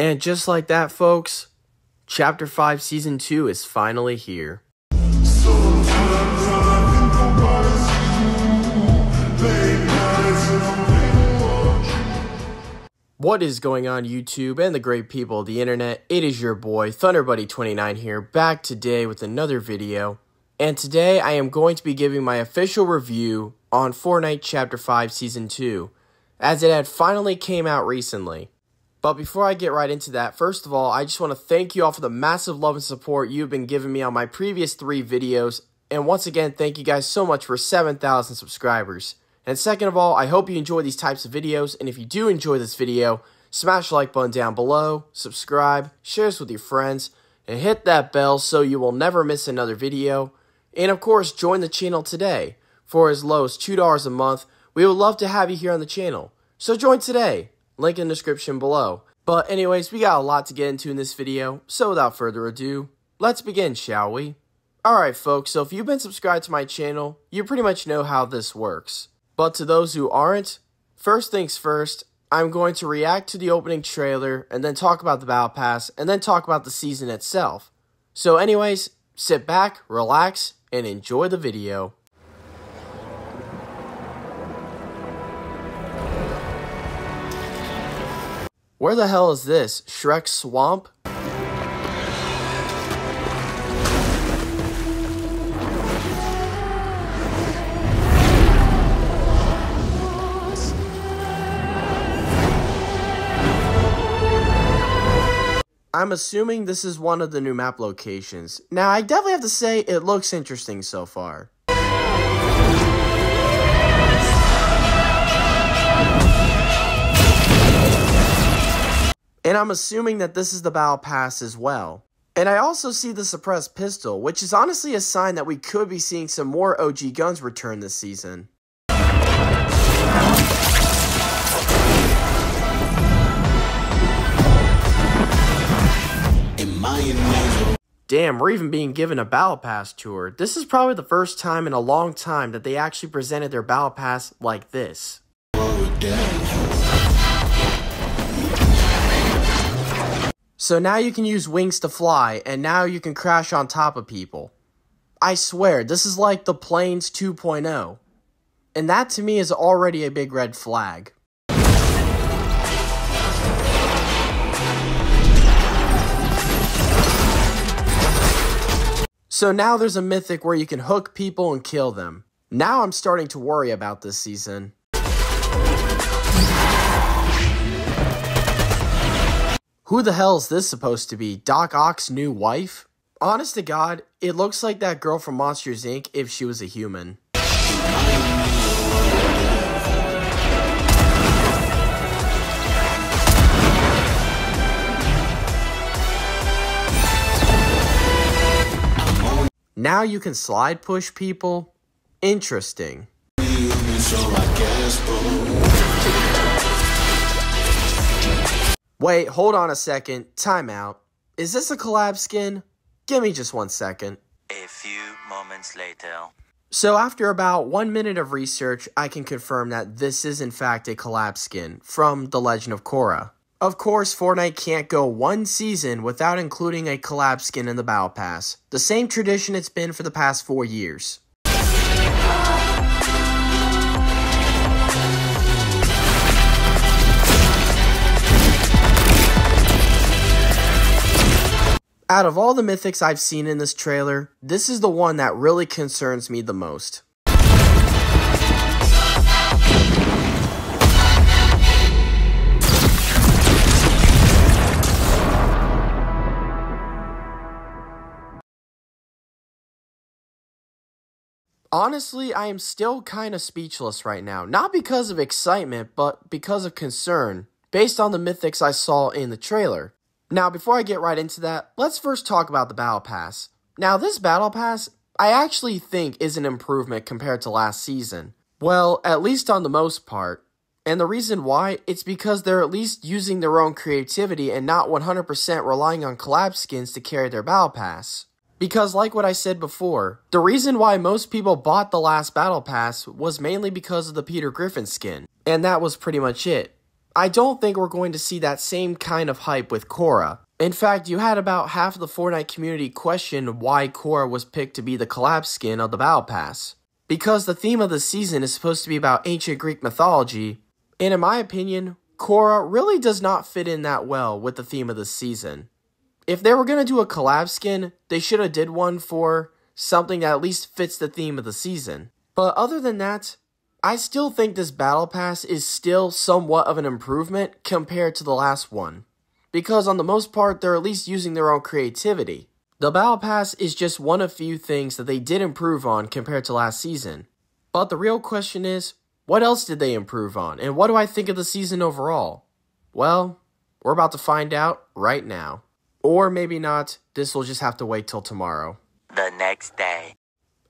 And just like that, folks, Chapter 5 Season 2 is finally here. What is going on YouTube and the great people of the internet? It is your boy ThunderBuddy29 here, back today with another video. And today I am going to be giving my official review on Fortnite Chapter 5 Season 2, as it had finally came out recently. But before I get right into that, first of all, I just want to thank you all for the massive love and support you've been giving me on my previous three videos. And once again, thank you guys so much for 7,000 subscribers. And second of all, I hope you enjoy these types of videos, and if you do enjoy this video, smash the like button down below, subscribe, share this with your friends, and hit that bell so you will never miss another video. And of course, join the channel today. For as low as $2 a month, we would love to have you here on the channel. So join today, link in the description below. But anyways, we got a lot to get into in this video, so without further ado, let's begin, shall we? Alright folks, so if you've been subscribed to my channel, you pretty much know how this works. But to those who aren't, first things first, I'm going to react to the opening trailer and then talk about the Battle Pass and then talk about the season itself. So anyways, sit back, relax, and enjoy the video. Where the hell is this? Shrek Swamp? I'm assuming this is one of the new map locations. Now, I definitely have to say it looks interesting so far. And I'm assuming that this is the Battle Pass as well. And I also see the suppressed pistol, which is honestly a sign that we could be seeing some more OG guns return this season. Damn, we're even being given a Battle Pass tour. This is probably the first time in a long time that they actually presented their Battle Pass like this. So now you can use wings to fly, and now you can crash on top of people. I swear, this is like the Planes 2.0. And that to me is already a big red flag. So now there's a mythic where you can hook people and kill them. Now I'm starting to worry about this season. Who the hell is this supposed to be? Doc Ock's new wife? Honest to God, it looks like that girl from Monsters Inc. if she was a human. Now you can slide push people? Interesting. Wait, hold on a second. Time out. Is this a collab skin? Give me just one second. A few moments later. So after about one minute of research, I can confirm that this is in fact a collab skin from The Legend of Korra. Of course, Fortnite can't go one season without including a collab skin in the Battle Pass, the same tradition it's been for the past four years. Out of all the mythics I've seen in this trailer, this is the one that really concerns me the most. Honestly, I am still kind of speechless right now. Not because of excitement, but because of concern, based on the mythics I saw in the trailer. Now, before I get right into that, let's first talk about the Battle Pass. Now, this Battle Pass, I actually think is an improvement compared to last season. Well, at least on the most part. And the reason why, it's because they're at least using their own creativity and not 100% relying on collab skins to carry their Battle Pass. Because, like what I said before, the reason why most people bought the last Battle Pass was mainly because of the Peter Griffin skin, and that was pretty much it. I don't think we're going to see that same kind of hype with Korra. In fact, you had about half of the Fortnite community question why Korra was picked to be the collab skin of the Battle Pass. Because the theme of the season is supposed to be about ancient Greek mythology, and in my opinion, Korra really does not fit in that well with the theme of the season. If they were going to do a collab skin, they should have did one for something that at least fits the theme of the season. But other than that, I still think this Battle Pass is still somewhat of an improvement compared to the last one. Because on the most part, they're at least using their own creativity. The Battle Pass is just one of few things that they did improve on compared to last season. But the real question is, what else did they improve on? And what do I think of the season overall? Well, we're about to find out right now. Or maybe not, this will just have to wait till tomorrow. The next day.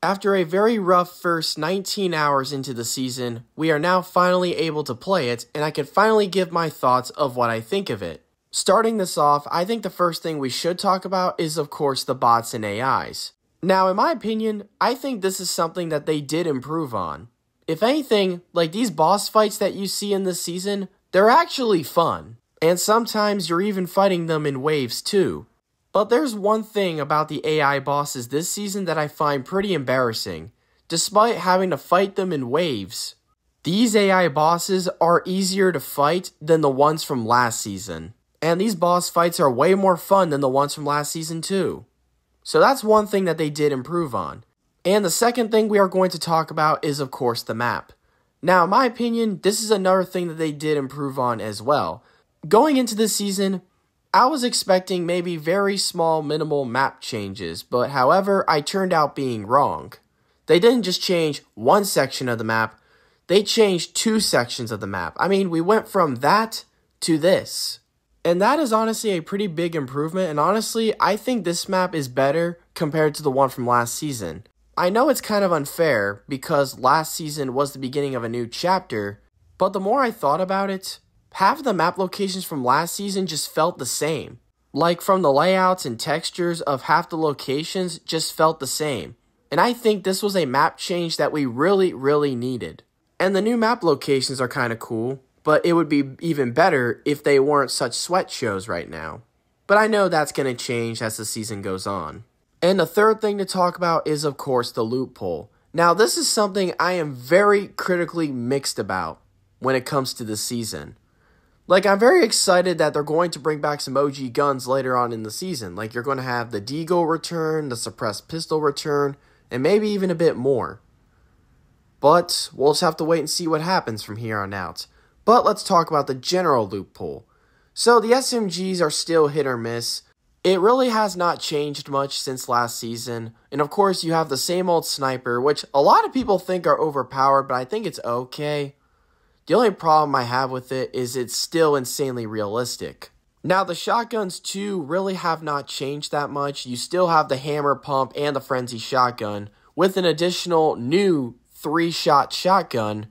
After a very rough first 19 hours into the season, we are now finally able to play it, and I can finally give my thoughts of what I think of it. Starting this off, I think the first thing we should talk about is, of course, the bots and AIs. Now, in my opinion, I think this is something that they did improve on. If anything, like these boss fights that you see in this season, they're actually fun. And sometimes you're even fighting them in waves too. But there's one thing about the AI bosses this season that I find pretty embarrassing, despite having to fight them in waves. These AI bosses are easier to fight than the ones from last season, and these boss fights are way more fun than the ones from last season too. So that's one thing that they did improve on. And the second thing we are going to talk about is, of course, the map. Now, in my opinion, this is another thing that they did improve on as well. Going into this season, I was expecting maybe very small minimal map changes, but however, I turned out being wrong. They didn't just change one section of the map, they changed two sections of the map. I mean, we went from that to this. And that is honestly a pretty big improvement, and honestly, I think this map is better compared to the one from last season. I know it's kind of unfair because last season was the beginning of a new chapter, but the more I thought about it, half of the map locations from last season just felt the same. Like from the layouts and textures of half the locations just felt the same. And I think this was a map change that we really, really needed. And the new map locations are kind of cool, but it would be even better if they weren't such sweat shows right now. But I know that's going to change as the season goes on. And the third thing to talk about is, of course, the loot pool. Now, this is something I am very critically mixed about when it comes to the season. Like, I'm very excited that they're going to bring back some OG guns later on in the season. Like, you're going to have the Deagle return, the suppressed pistol return, and maybe even a bit more. But we'll just have to wait and see what happens from here on out. But let's talk about the general loot pool. So, the SMGs are still hit or miss. It really has not changed much since last season. And of course, you have the same old sniper, which a lot of people think are overpowered, but I think it's okay. The only problem I have with it is it's still insanely realistic. Now, the shotguns too really have not changed that much. You still have the hammer pump and the frenzy shotgun with an additional new three shot shotgun,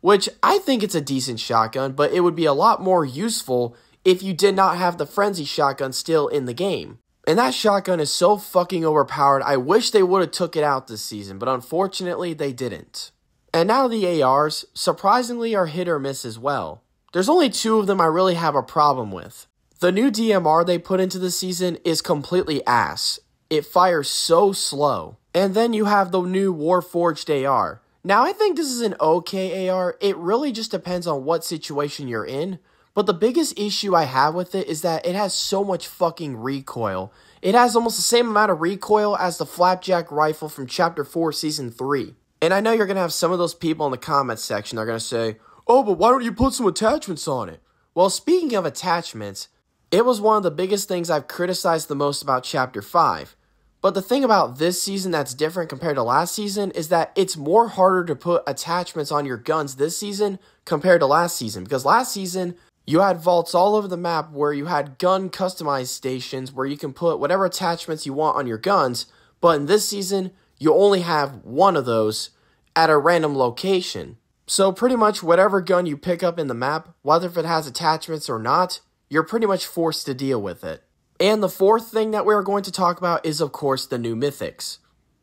which I think it's a decent shotgun, but it would be a lot more useful if you did not have the frenzy shotgun still in the game. And that shotgun is so fucking overpowered. I wish they would have took it out this season, but unfortunately they didn't. And now the ARs, surprisingly, are hit or miss as well. There's only two of them I really have a problem with. The new DMR they put into the season is completely ass. It fires so slow. And then you have the new Warforged AR. Now, I think this is an okay AR. It really just depends on what situation you're in. But the biggest issue I have with it is that it has so much fucking recoil. It has almost the same amount of recoil as the Flapjack rifle from Chapter 4, Season 3. And I know you're going to have some of those people in the comments section that are going to say, oh, but why don't you put some attachments on it? Well, speaking of attachments, it was one of the biggest things I've criticized the most about Chapter 5. But the thing about this season that's different compared to last season is that it's more harder to put attachments on your guns this season compared to last season. Because last season, you had vaults all over the map where you had gun customized stations where you can put whatever attachments you want on your guns. But in this season, you only have one of those at a random location. So pretty much whatever gun you pick up in the map, whether if it has attachments or not, you're pretty much forced to deal with it. And the fourth thing that we're going to talk about is of course the new mythics.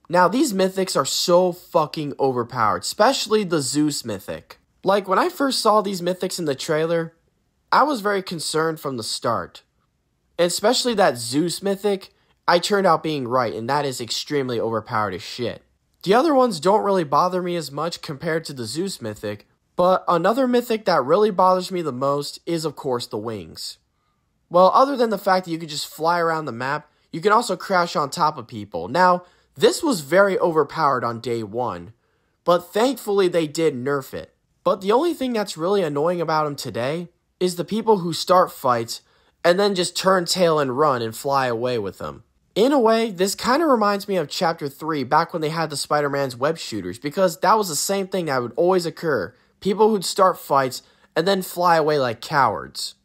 Now these mythics are so fucking overpowered, especially the Zeus mythic. Like when I first saw these mythics in the trailer, I was very concerned from the start. And especially that Zeus mythic, I turned out being right, and that is extremely overpowered as shit. The other ones don't really bother me as much compared to the Zeus mythic, but another mythic that really bothers me the most is, of course, the wings. Well, other than the fact that you could just fly around the map, you can also crash on top of people. Now, this was very overpowered on day one, but thankfully they did nerf it. But the only thing that's really annoying about him today is the people who start fights and then just turn tail and run and fly away with them. In a way, this kind of reminds me of Chapter 3 back when they had the Spider Man's web shooters because that was the same thing that would always occur. People who'd start fights and then fly away like cowards.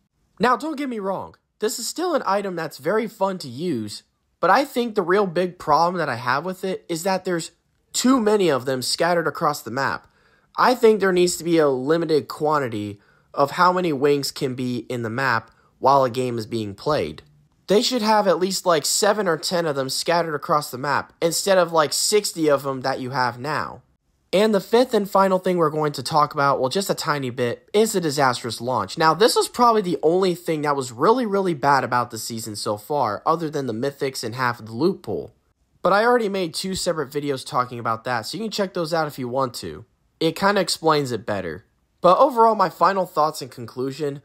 Now, don't get me wrong, this is still an item that's very fun to use, but I think the real big problem that I have with it is that there's too many of them scattered across the map. I think there needs to be a limited quantity of how many wings can be in the map while a game is being played. They should have at least like 7 or 10 of them scattered across the map instead of like 60 of them that you have now. And the fifth and final thing we're going to talk about, well, just a tiny bit, is the disastrous launch. Now, this was probably the only thing that was really, really bad about the season so far, other than the mythics and half of the loot pool. But I already made two separate videos talking about that, so you can check those out if you want to. It kind of explains it better. But overall, my final thoughts and conclusion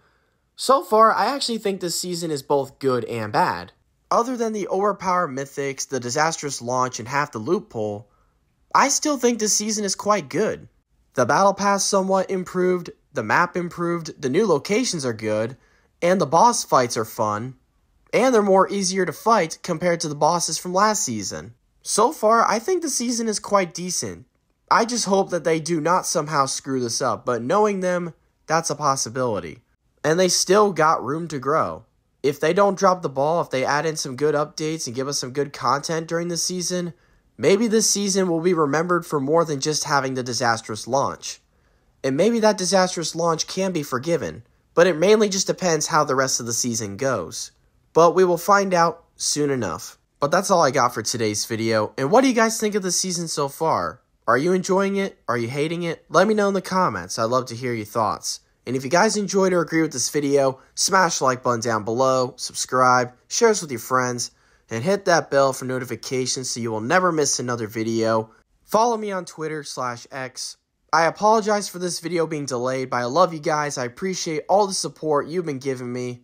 so far, I actually think this season is both good and bad. Other than the overpowered mythics, the disastrous launch, and half the loot pool, I still think this season is quite good. The battle pass somewhat improved, the map improved, the new locations are good, and the boss fights are fun, and they're more easier to fight compared to the bosses from last season. So far, I think the season is quite decent. I just hope that they do not somehow screw this up, but knowing them, that's a possibility and they still got room to grow. If they don't drop the ball, if they add in some good updates and give us some good content during the season, maybe this season will be remembered for more than just having the disastrous launch. And maybe that disastrous launch can be forgiven, but it mainly just depends how the rest of the season goes. But we will find out soon enough. But that's all I got for today's video. And what do you guys think of the season so far? Are you enjoying it? Are you hating it? Let me know in the comments. I'd love to hear your thoughts. And if you guys enjoyed or agree with this video, smash the like button down below, subscribe, share this with your friends, and hit that bell for notifications so you will never miss another video. Follow me on Twitter slash X. I apologize for this video being delayed, but I love you guys. I appreciate all the support you've been giving me.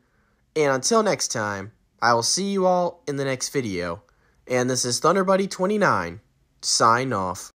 And until next time, I will see you all in the next video. And this is ThunderBuddy29. Sign off.